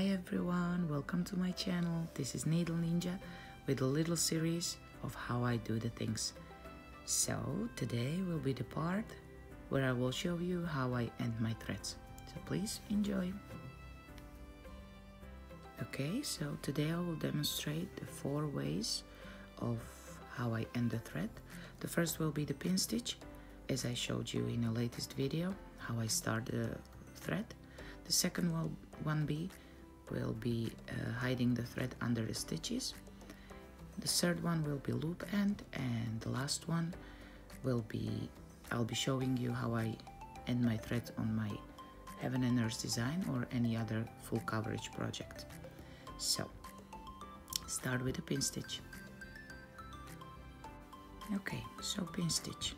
Hi everyone, welcome to my channel. This is Needle Ninja with a little series of how I do the things. So today will be the part where I will show you how I end my threads. So please enjoy. Okay, so today I will demonstrate the four ways of how I end the thread. The first will be the pin stitch, as I showed you in a latest video, how I start the thread. The second will, one be will be uh, hiding the thread under the stitches. The third one will be loop end and the last one will be I'll be showing you how I end my thread on my Heaven and Earth design or any other full coverage project. So start with a pin stitch. Okay, so pin stitch.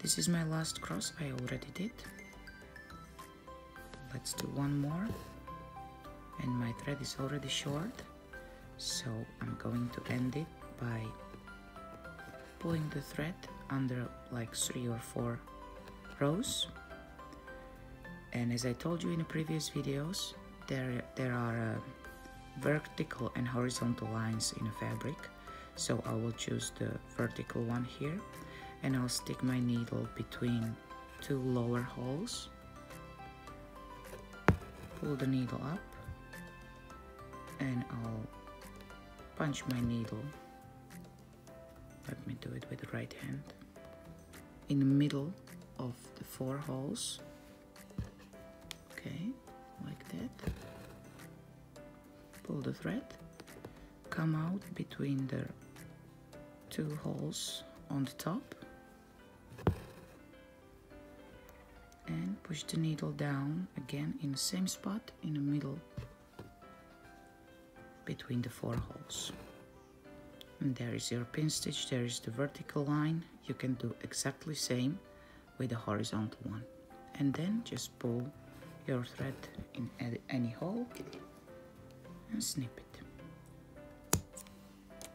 This is my last cross I already did. Let's do one more and my thread is already short so I'm going to end it by pulling the thread under like three or four rows. And as I told you in the previous videos there there are uh, vertical and horizontal lines in a fabric. So I will choose the vertical one here and I'll stick my needle between two lower holes. Pull the needle up and I'll punch my needle. Let me do it with the right hand. In the middle of the four holes. Okay like that. Pull the thread. Come out between the two holes on the top. And push the needle down again in the same spot in the middle between the four holes. And there is your pin stitch, there is the vertical line. You can do exactly same with the horizontal one. And then just pull your thread in any hole and snip it.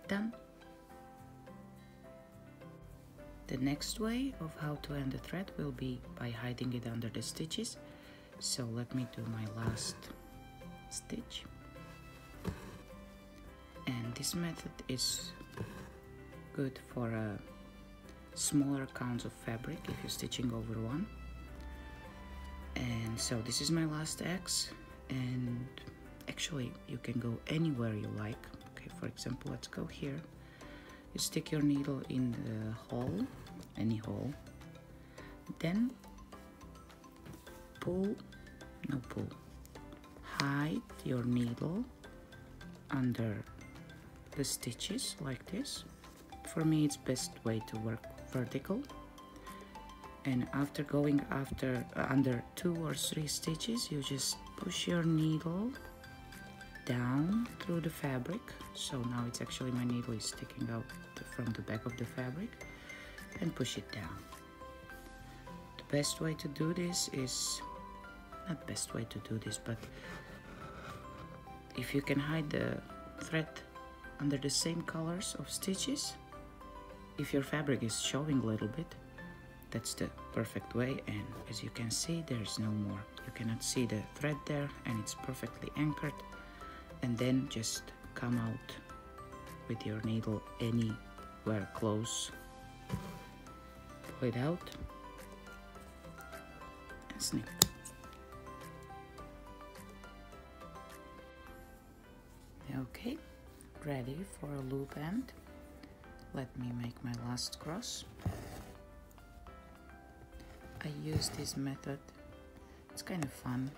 Done. The next way of how to end the thread will be by hiding it under the stitches. So let me do my last stitch this method is good for uh, smaller counts of fabric if you're stitching over one. And so this is my last X and actually you can go anywhere you like. Okay for example let's go here. You stick your needle in the hole any hole. Then pull no pull hide your needle under the stitches like this. For me it's best way to work vertical. And after going after uh, under two or three stitches you just push your needle down through the fabric. So now it's actually my needle is sticking out from the back of the fabric and push it down. The best way to do this is not best way to do this but if you can hide the thread under the same colors of stitches. If your fabric is showing a little bit that's the perfect way and as you can see there's no more. You cannot see the thread there and it's perfectly anchored. And then just come out with your needle anywhere close. Pull it out and snip. Okay ready for a loop end. Let me make my last cross. I use this method. It's kind of fun.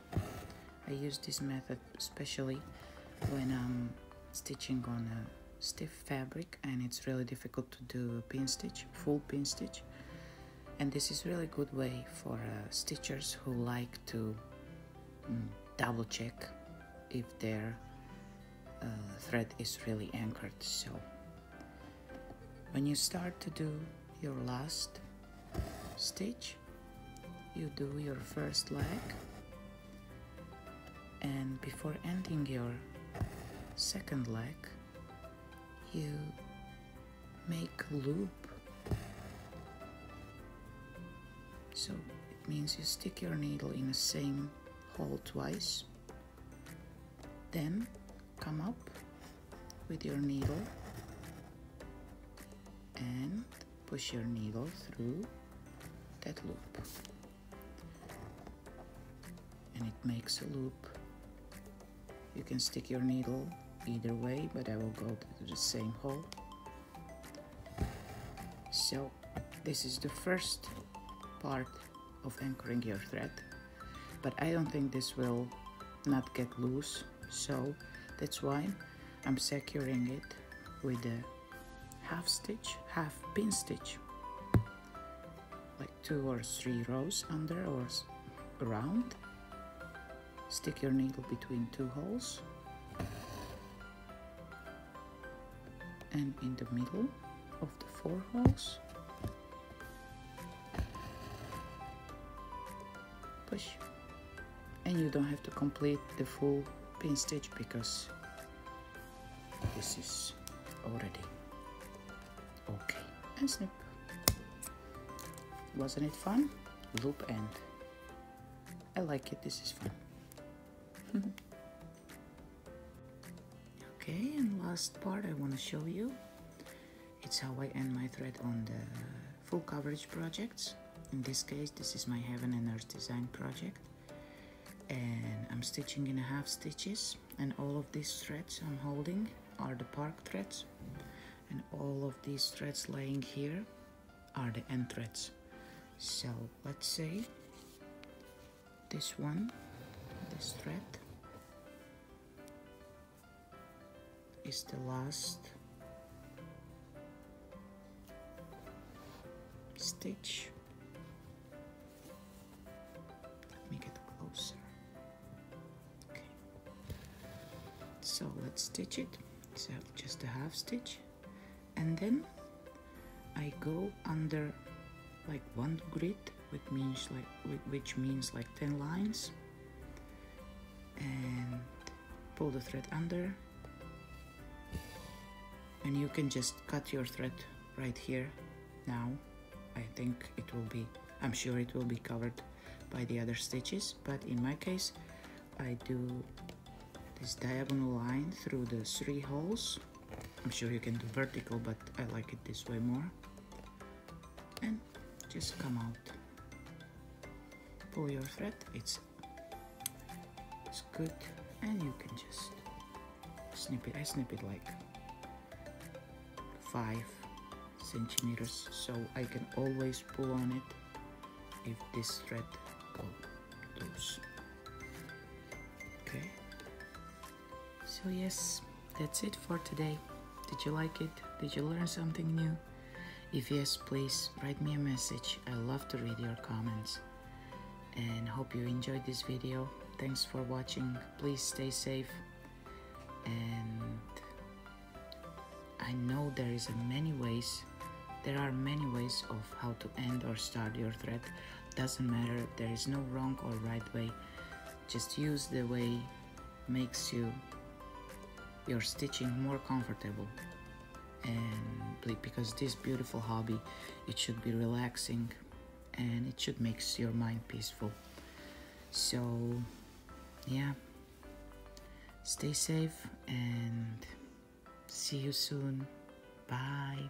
I use this method especially when I'm stitching on a stiff fabric and it's really difficult to do a pin stitch full pin stitch. And this is really good way for uh, stitchers who like to mm, double check if they're uh, thread is really anchored. So when you start to do your last stitch you do your first leg. And before ending your second leg you make loop. So it means you stick your needle in the same hole twice. Then come up with your needle and push your needle through that loop. And it makes a loop. You can stick your needle either way but I will go to the same hole. So this is the first part of anchoring your thread but I don't think this will not get loose so that's why I'm securing it with a half stitch half pin stitch. Like two or three rows under or around. Stick your needle between two holes. And in the middle of the four holes push. And you don't have to complete the full pin stitch because this is already okay. And snip. Wasn't it fun? Loop end. I like it. This is fun. Okay and last part I want to show you. It's how I end my thread on the full coverage projects. In this case this is my heaven and earth design project and I'm stitching in a half stitches. And all of these threads I'm holding are the park threads. And all of these threads laying here are the end threads. So let's say this one this thread is the last stitch so let's stitch it. So just a half stitch. And then I go under like one grid which means like which means like 10 lines. And pull the thread under. And you can just cut your thread right here now. I think it will be I'm sure it will be covered by the other stitches. But in my case I do this diagonal line through the three holes. I'm sure you can do vertical but I like it this way more. And just come out. Pull your thread. It's it's good. And you can just snip it. I snip it like five centimeters so I can always pull on it if this thread go loose. Okay so yes that's it for today. Did you like it? Did you learn something new? If yes please write me a message. I love to read your comments. And hope you enjoyed this video. Thanks for watching. Please stay safe. And I know there is many ways. There are many ways of how to end or start your thread. Doesn't matter. There is no wrong or right way. Just use the way makes you your stitching more comfortable. And because this beautiful hobby it should be relaxing and it should make your mind peaceful. So yeah. Stay safe and see you soon. Bye